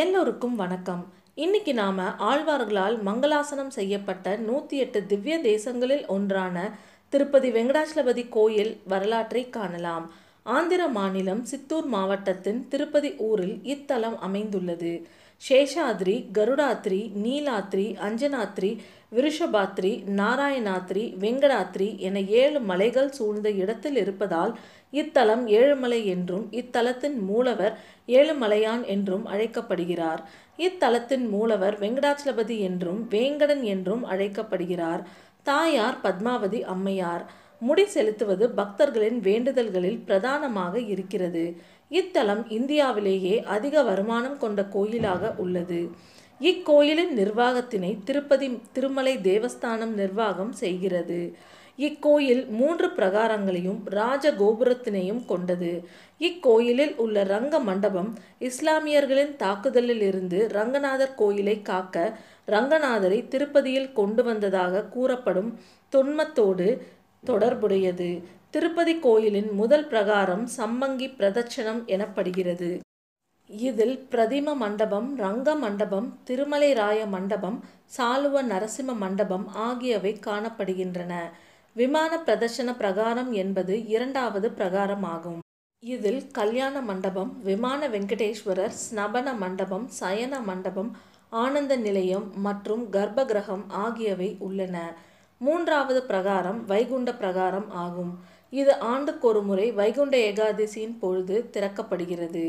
எல்லோருக்கும் வணக்கம். இன்னைக்கு நாம ஆழ்வார்களால் மங்களாசனம் செய்யப்பட்ட நூத்தி எட்டு திவ்ய தேசங்களில் ஒன்றான திருப்பதி வெங்கடாச்சலபதி கோயில் வரலாற்றை காணலாம். ஆந்திர மாநிலம் சித்தூர் மாவட்டத்தின் திருப்பதி ஊரில் இத்தலம் அமைந்துள்ளது. சேஷாத்ரி கருடாத்ரி நீலாத்ரி அஞ்சனாத்ரி விருஷபாத்ரி நாராயணாத்ரி வெங்கடாத்ரி என ஏழு மலைகள் சூழ்ந்த இடத்தில் இருப்பதால் இத்தலம் ஏழுமலை என்றும் இத்தலத்தின் மூலவர் ஏழுமலையான் என்றும் அழைக்கப்படுகிறார். இத்தலத்தின் மூலவர் வெங்கடாச்சலபதி என்றும் வேங்கடன் என்றும் அழைக்கப்படுகிறார். தாயார் பத்மாவதி அம்மையார். முடி செலுத்துவது பக்தர்களின் வேண்டுதல்களில் பிரதானமாக இருக்கிறது. இத்தலம் இந்தியாவிலேயே அதிக வருமானம் கொண்ட கோயிலாக உள்ளது. இக்கோயிலின் நிர்வாகத்தினை திருப்பதி திருமலை தேவஸ்தானம் நிர்வாகம் செய்கிறது. இக்கோயில் மூன்று பிரகாரங்களையும் ராஜ கோபுரத்தினையும் கொண்டது. இக்கோயிலில் உள்ள ரங்க மண்டபம் இஸ்லாமியர்களின் தாக்குதலில் இருந்து ரங்கநாதர் கோயிலை காக்க ரங்கநாதரை திருப்பதியில் கொண்டு வந்ததாக கூறப்படும் தொன்மத்தோடு தொடர்புடையது. திருப்பதி கோயிலின் முதல் பிரகாரம் சம்மங்கி பிரதட்சணம் எனப்படுகிறது. இதில் பிரதிம மண்டபம் ரங்க மண்டபம் திருமலை ராய மண்டபம் சாலுவ நரசிம்ம மண்டபம் ஆகியவை காணப்படுகின்றன. விமான பிரதர்ஷன பிரகாரம் என்பது இரண்டாவது பிரகாரம் ஆகும் இதில் கல்யாண மண்டபம் விமான வெங்கடேஸ்வரர் ஸ்நபன மண்டபம் சயன மண்டபம் ஆனந்த நிலையம் மற்றும் கர்ப்பகிரகம் ஆகியவை உள்ளன. மூன்றாவது பிரகாரம் வைகுண்ட பிரகாரம் ஆகும். இது ஆண்டுக்கொரு முறை வைகுண்ட ஏகாதசியின் பொழுது திறக்கப்படுகிறது.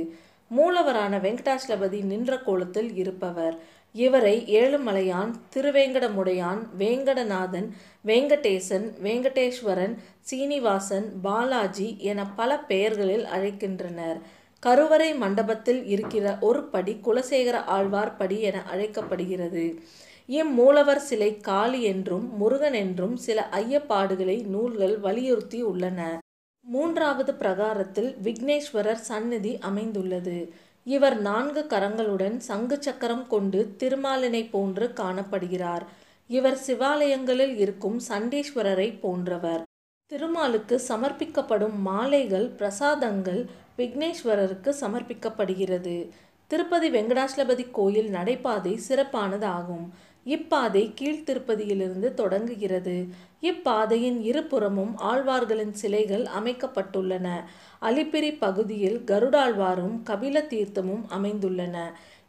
மூலவரான வெங்கடாஷ்லபதி நின்ற கோலத்தில் இருப்பவர். இவரை ஏழுமலையான் திருவேங்கடமுடையான் வேங்கடநாதன் வேங்கடேசன் வேங்கடேஸ்வரன் சீனிவாசன் பாலாஜி என பல பெயர்களில் அழைக்கின்றனர். கருவறை மண்டபத்தில் இருக்கிற ஒரு படி குலசேகர ஆழ்வார் படி என அழைக்கப்படுகிறது. இம்மூலவர் சிலை காளி என்றும் முருகன் என்றும் சில ஐயப்பாடுகளை நூல்கள் வலியுறுத்தி உள்ளன. மூன்றாவது பிரகாரத்தில் விக்னேஸ்வரர் சந்நிதி அமைந்துள்ளது. இவர் நான்கு கரங்களுடன் சங்கு சக்கரம் கொண்டு திருமாலினை போன்று காணப்படுகிறார். இவர் சிவாலயங்களில் இருக்கும் சண்டீஸ்வரரை போன்றவர். திருமாலுக்கு சமர்ப்பிக்கப்படும் மாலைகள் பிரசாதங்கள் விக்னேஸ்வரருக்கு சமர்ப்பிக்கப்படுகிறது. திருப்பதி வெங்கடாச்சலபதி கோயில் நடைபாதை சிறப்பானதாகும். இப்பாதை கீழ்த்திருப்பதியிலிருந்து தொடங்குகிறது. இப்பாதையின் இருபுறமும் ஆழ்வார்களின் சிலைகள் அமைக்கப்பட்டுள்ளன. அலிப்பிரி பகுதியில் கருடாழ்வாரும் கபில தீர்த்தமும் அமைந்துள்ளன.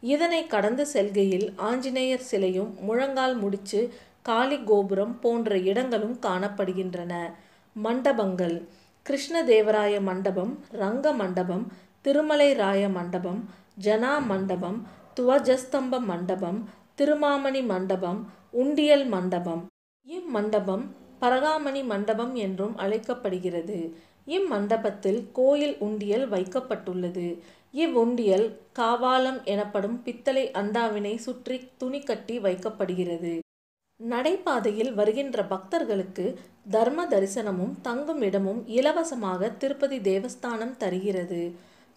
இதனை கடந்து செல்கையில் ஆஞ்சநேயர் சிலையும் முழங்கால் முடிச்சு காளி கோபுரம் போன்ற இடங்களும் காணப்படுகின்றன. மண்டபங்கள். கிருஷ்ணதேவராய மண்டபம் ரங்க மண்டபம் திருமலை ராய மண்டபம் ஜனா மண்டபம் துவஜஸ்தம்ப மண்டபம் திருமாமணி மண்டபம் உண்டியல் மண்டபம். இம்மண்டபம் பரகாமணி மண்டபம் என்றும் அழைக்கப்படுகிறது. இம்மண்டபத்தில் கோயில் உண்டியல் வைக்கப்பட்டுள்ளது. இவ்வுண்டியல் காவாலம் எனப்படும் பித்தளை அண்டாவினை சுற்றி துணி கட்டி வைக்கப்படுகிறது. நடைபாதையில் வருகின்ற பக்தர்களுக்கு தர்ம தரிசனமும் தங்கும் இடமும் இலவசமாக திருப்பதி தேவஸ்தானம் தருகிறது.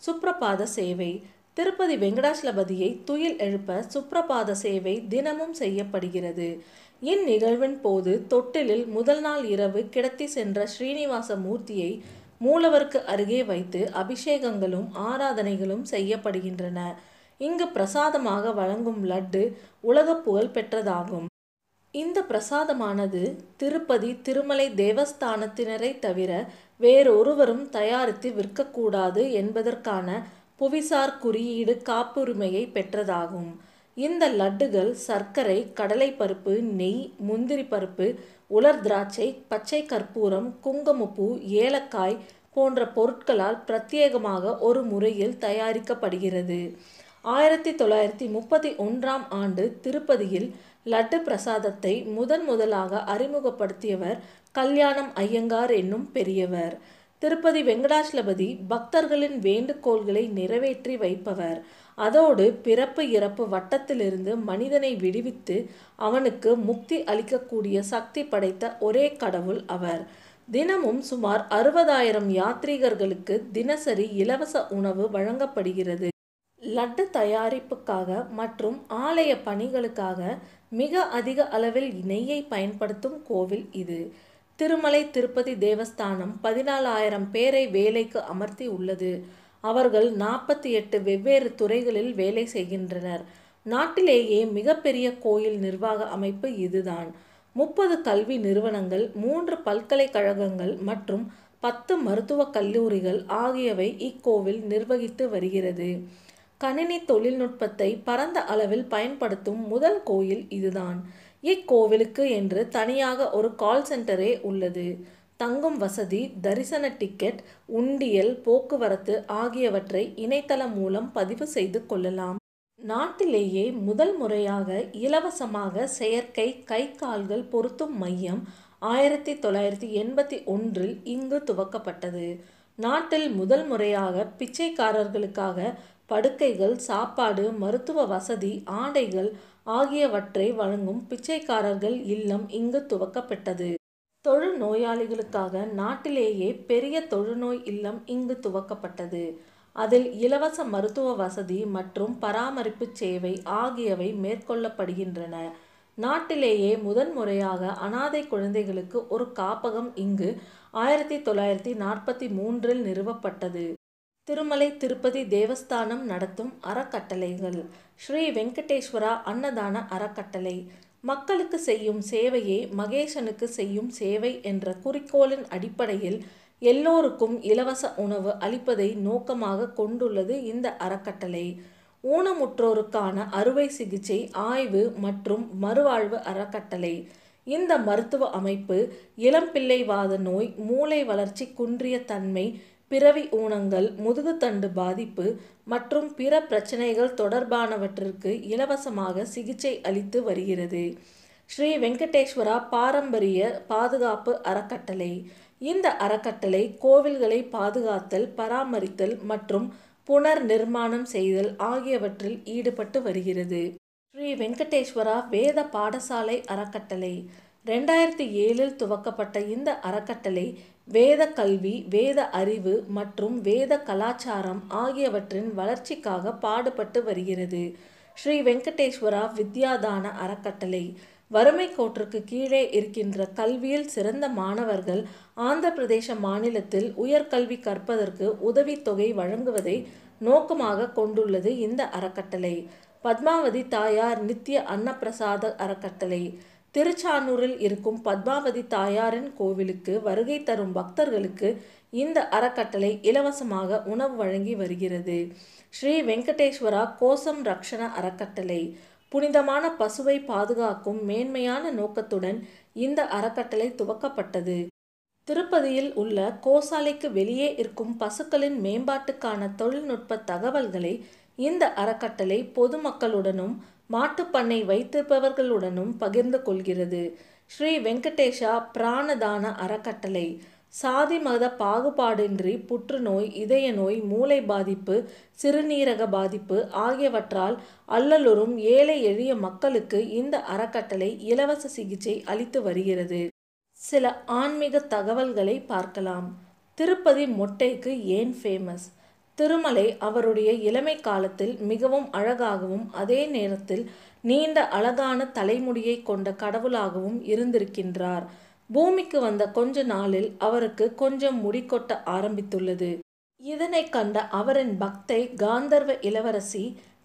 சுப்ரபாத சேவை திருப்பதி வெங்கடாச்சலபதியை துயில் எழுப்ப சுப்ரபாத சேவை தினமும் செய்யப்படுகிறது. இந்நிகழ்வின் போது தொட்டிலில் முதல் நாள் இரவு கிடத்தி சென்ற ஸ்ரீனிவாச மூர்த்தியை மூலவருக்கு அருகே வைத்து அபிஷேகங்களும் ஆராதனைகளும் செய்யப்படுகின்றன. இங்கு பிரசாதமாக வழங்கும் லட்டு உலக புகழ் பெற்றதாகும். இந்த பிரசாதமானது திருப்பதி திருமலை தேவஸ்தானத்தினரை தவிர வேறொருவரும் தயாரித்து விற்கக்கூடாது என்பதற்கான புவிசார் குறியீடு காப்புரிமையை பெற்றதாகும். இந்த லட்டுகள் சர்க்கரை கடலைப்பருப்பு நெய் முந்திரி பருப்பு உலர் திராட்சை பச்சை கற்பூரம் குங்குமப்பூ ஏலக்காய் போன்ற பொருட்களால் பிரத்யேகமாக ஒரு முறையில் தயாரிக்கப்படுகிறது. ஆயிரத்தி தொள்ளாயிரத்தி முப்பத்தி ஒன்றாம் ஆண்டு திருப்பதியில் லட்டு பிரசாதத்தை முதன் முதலாக அறிமுகப்படுத்தியவர் கல்யாணம் ஐயங்கார் என்னும் பெரியவர். திருப்பதி வெங்கடாச்சலபதி பக்தர்களின் வேண்டுகோள்களை நிறைவேற்றி வைப்பவர். அதோடு பிறப்பு இறப்பு வட்டத்திலிருந்து மனிதனை விடுவித்து அவனுக்கு முக்தி அளிக்கக்கூடிய சக்தி படைத்த ஒரே கடவுள் அவர். தினமும் சுமார் அறுபதாயிரம் யாத்ரீகர்களுக்கு தினசரி இலவச உணவு வழங்கப்படுகிறது. லட்டு தயாரிப்புக்காக மற்றும் ஆலய பணிகளுக்காக மிக அதிக அளவில் நெய்யை பயன்படுத்தும் கோவில் இது. திருமலை திருப்பதி தேவஸ்தானம் பதினாலாயிரம் பேரை வேலைக்கு அமர்த்தி உள்ளது. அவர்கள் நாற்பத்தி எட்டு வெவ்வேறு துறைகளில் வேலை செய்கின்றனர். நாட்டிலேயே மிகப்பெரிய கோயில் நிர்வாக அமைப்பு இதுதான். முப்பது கல்வி நிறுவனங்கள் மூன்று பல்கலைக்கழகங்கள் மற்றும் பத்து மருத்துவக் கல்லூரிகள் ஆகியவை இக்கோவில் நிர்வகித்து வருகிறது. கணினி தொழில்நுட்பத்தை பரந்த அளவில் பயன்படுத்தும் முதல் கோயில் இதுதான். இக்கோவிலுக்கு என்று தனியாக ஒரு கால் சென்டரே உள்ளது. தங்கும் வசதி தரிசன டிக்கெட் உண்டியல் போக்குவரத்து ஆகியவற்றை இணையதளம் மூலம் பதிவு செய்து கொள்ளலாம். நாட்டிலேயே முதல் முறையாக இலவசமாக செயற்கை கை கால்கள் பொருத்தும் மையம் ஆயிரத்தி தொள்ளாயிரத்தி எண்பத்தி ஒன்றில் இங்கு துவக்கப்பட்டது. நாட்டில் முதல் முறையாக பிச்சைக்காரர்களுக்காக படுக்கைகள் சாப்பாடு மருத்துவ வசதி ஆடைகள் ஆகியவற்றை வழங்கும் பிச்சைக்காரர்கள் இல்லம் இங்கு துவக்கப்பட்டது. தொழு நோயாளிகளுக்காக நாட்டிலேயே பெரிய தொழுநோய் இல்லம் இங்கு துவக்கப்பட்டது. அதில் இலவச மருத்துவ வசதி மற்றும் பராமரிப்பு சேவை ஆகியவை மேற்கொள்ளப்படுகின்றன. நாட்டிலேயே முதன்முறையாக அனாதை குழந்தைகளுக்கு ஒரு காப்பகம் இங்கு ஆயிரத்தி தொள்ளாயிரத்தி நாற்பத்தி மூன்றில் நிறுவப்பட்டது. திருமலை திருப்பதி தேவஸ்தானம் நடத்தும் அறக்கட்டளைகள். ஸ்ரீ வெங்கடேஸ்வரா அன்னதான அறக்கட்டளை. மக்களுக்கு செய்யும் சேவையே மகேசனுக்கு செய்யும் சேவை என்ற குறிக்கோளின் அடிப்படையில் எல்லோருக்கும் இலவச உணவு அளிப்பதை நோக்கமாக கொண்டுள்ளது இந்த அறக்கட்டளை. ஊனமுற்றோருக்கான அறுவை சிகிச்சை ஆய்வு மற்றும் மறுவாழ்வு அறக்கட்டளை. இந்த மருத்துவ அமைப்பு இளம்பிள்ளைவாத நோய் மூளை வளர்ச்சி குன்றிய தன்மை பிறவி ஊனங்கள் முதுகுத்தண்டு பாதிப்பு மற்றும் பிற பிரச்சனைகள் தொடர்பானவற்றிற்கு இலவசமாக சிகிச்சை அளித்து வருகிறது. ஸ்ரீ வெங்கடேஸ்வரா பாரம்பரிய பாதுகாப்பு அறக்கட்டளை. இந்த அறக்கட்டளை கோவில்களை பாதுகாத்தல் பராமரித்தல் மற்றும் புனர் நிர்மாணம் செய்தல் ஆகியவற்றில் ஈடுபட்டு வருகிறது. ஸ்ரீ வெங்கடேஸ்வரா வேத பாடசாலை அறக்கட்டளை. ரெண்டாயிரத்தி ஏழில் துவக்கப்பட்ட இந்த அறக்கட்டளை வேத கல்வி வேத அறிவு மற்றும் வேத கலாச்சாரம் ஆகியவற்றின் வளர்ச்சிக்காக பாடுபட்டு வருகிறது. ஸ்ரீ வெங்கடேஸ்வரா வித்யாதான அறக்கட்டளை. வறுமை கோற்றுக்கு கீழே இருக்கின்ற கல்வியில் சிறந்த மாணவர்கள் ஆந்திர பிரதேச மாநிலத்தில் உயர்கல்வி கற்பதற்கு உதவித்தொகை வழங்குவதை நோக்கமாக கொண்டுள்ளது இந்த அறக்கட்டளை. பத்மாவதி தாயார் நித்திய அன்னப்பிரசாத அறக்கட்டளை. திருச்சானூரில் இருக்கும் பத்மாவதி தாயாரின் கோவிலுக்கு வருகை தரும் பக்தர்களுக்கு இந்த அறக்கட்டளை இலவசமாக உணவு வழங்கி வருகிறது. ஸ்ரீ வெங்கடேஸ்வரா கோசம் ரக்ஷண அறக்கட்டளை. புனிதமான பசுவை பாதுகாக்கும் மேன்மையான நோக்கத்துடன் இந்த அறக்கட்டளை துவக்கப்பட்டது. திருப்பதியில் உள்ள கோசாலைக்கு வெளியே இருக்கும் பசுக்களின் மேம்பாட்டுக்கான தொழில்நுட்ப தகவல்களை இந்த அறக்கட்டளை பொதுமக்களுடனும் மாட்டுப்பண்ணை வைத்திருப்பவர்களுடனும் பகிர்ந்து கொள்கிறது. ஸ்ரீ வெங்கடேஷா பிராணதான அறக்கட்டளை. சாதி மத பாகுபாடின்றி புற்றுநோய் இதய நோய் மூளை பாதிப்பு சிறுநீரக பாதிப்பு ஆகியவற்றால் அல்லலுறும் ஏழை எளிய மக்களுக்கு இந்த அறக்கட்டளை இலவச சிகிச்சை அளித்து வருகிறது. சில ஆன்மீக தகவல்களை பார்க்கலாம். திருப்பதி மொட்டைக்கு ஏன் ஃபேமஸ் திருமலை அவருடைய இளமை காலத்தில் மிகவும் அழகாகவும் அதே நேரத்தில் நீண்ட அழகான தலைமுடியை கொண்ட கடவுளாகவும் இருந்திருக்கின்றார். பூமிக்கு வந்த கொஞ்ச நாளில் அவருக்கு கொஞ்சம் முடி கொட்ட ஆரம்பித்துள்ளது. இதனை கண்ட அவரின் பக்தை காந்தர்வ இளவரசி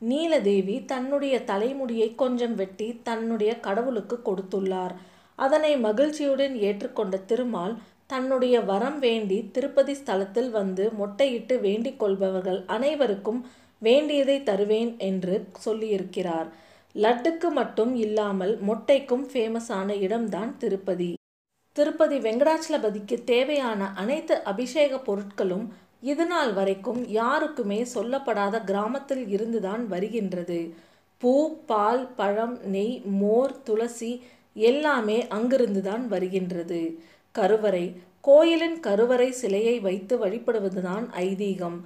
நீலதேவி தன்னுடைய தலைமுடியை கொஞ்சம் வெட்டி தன்னுடைய கடவுளுக்கு கொடுத்துள்ளார். அதனை மகிழ்ச்சியுடன் ஏற்றுக்கொண்ட திருமால் தன்னுடைய வரம் வேண்டி திருப்பதி ஸ்தலத்தில் வந்து மொட்டையிட்டு வேண்டிக் கொள்பவர்கள் அனைவருக்கும் வேண்டியதை தருவேன் என்று சொல்லியிருக்கிறார். லட்டுக்கு மட்டும் இல்லாமல் மொட்டைக்கும் ஃபேமஸான இடம்தான் திருப்பதி. திருப்பதி வெங்கடாச்சலபதிக்கு தேவையான அனைத்து அபிஷேக பொருட்களும் இதுநாள் வரைக்கும் யாருக்குமே சொல்லப்படாத கிராமத்தில் இருந்துதான் வருகின்றது. பூ பால் பழம் நெய் மோர் துளசி எல்லாமே அங்கிருந்துதான் வருகின்றது. கருவறை. கோயிலின் கருவறை சிலையை வைத்து வழிபடுவதுதான் ஐதீகம்.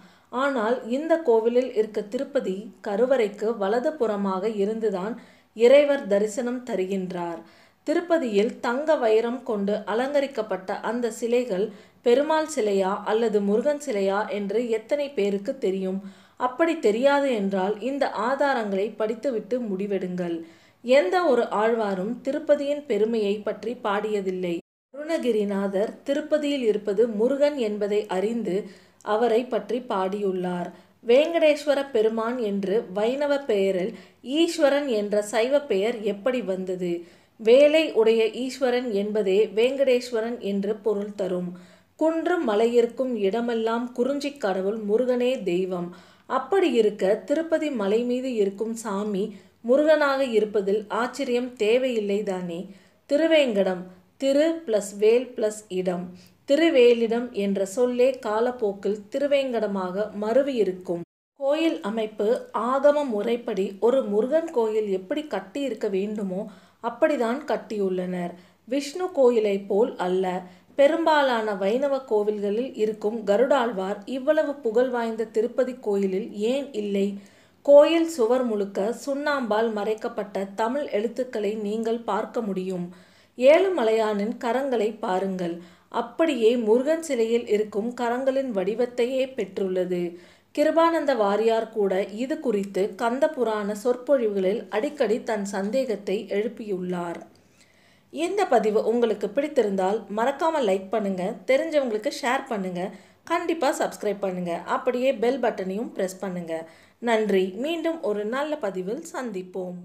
ஆனால் இந்த கோவிலில் இருக்க திருப்பதி கருவறைக்கு வலது புறமாக இருந்துதான் இறைவர் தரிசனம் தருகின்றார். திருப்பதியில் தங்க வைரம் கொண்டு அலங்கரிக்கப்பட்ட அந்த சிலைகள் பெருமாள் சிலையா அல்லது முருகன் சிலையா என்று எத்தனை பேருக்கு தெரியும்? அப்படி தெரியாது என்றால் இந்த ஆதாரங்களை படித்துவிட்டு முடிவெடுங்கள். எந்த ஒரு ஆழ்வாரும் திருப்பதியின் பெருமையை பற்றி பாடியதில்லை. அருணகிரிநாதர் திருப்பதியில் இருப்பது முருகன் என்பதை அறிந்து அவரை பற்றி பாடியுள்ளார். வேங்கடேஸ்வர பெருமான் என்று வைணவ பெயரில் ஈஸ்வரன் என்ற சைவ பெயர் எப்படி வந்தது? வேலை உடைய ஈஸ்வரன் என்பதே வேங்கடேஸ்வரன் என்று பொருள் தரும். குன்றும் மலையிருக்கும் இடமெல்லாம் குறிஞ்சி கடவுள் முருகனே தெய்வம். அப்படி இருக்க திருப்பதி மலை மீது இருக்கும் சாமி முருகனாக இருப்பதில் ஆச்சரியம் தேவையில்லை தானே திருவேங்கடம். திரு பிளஸ் வேல் பிளஸ் இடம். திருவேலிடம் என்ற சொல்லே காலப்போக்கில் திருவேங்கடமாக மறுவியிருக்கும் இருக்கும் கோயில் அமைப்பு ஆகம முறைப்படி ஒரு முருகன் கோயில் எப்படி கட்டியிருக்க வேண்டுமோ அப்படிதான் கட்டியுள்ளனர். விஷ்ணு கோயிலை போல் அல்ல. பெரும்பாலான வைணவ கோவில்களில் இருக்கும் கருடாழ்வார் இவ்வளவு புகழ் வாய்ந்த திருப்பதி கோயிலில் ஏன் இல்லை? கோயில் சுவர் முழுக்க சுண்ணாம்பால் மறைக்கப்பட்ட தமிழ் எழுத்துக்களை நீங்கள் பார்க்க முடியும். ஏழுமலையானின் கரங்களை பாருங்கள். அப்படியே முருகன் சிலையில் இருக்கும் கரங்களின் வடிவத்தையே பெற்றுள்ளது. கிருபானந்த வாரியார் கூட இது குறித்து கந்த புராண சொற்பொழிவுகளில் அடிக்கடி தன் சந்தேகத்தை எழுப்பியுள்ளார். இந்த பதிவு உங்களுக்கு பிடித்திருந்தால் மறக்காமல் லைக் பண்ணுங்கள் தெரிஞ்சவங்களுக்கு ஷேர் பண்ணுங்கள் கண்டிப்பாக சப்ஸ்கிரைப் பண்ணுங்கள் அப்படியே பெல் பட்டனையும் ப்ரெஸ் பண்ணுங்கள் நன்றி மீண்டும் ஒரு நல்ல பதிவில் சந்திப்போம்.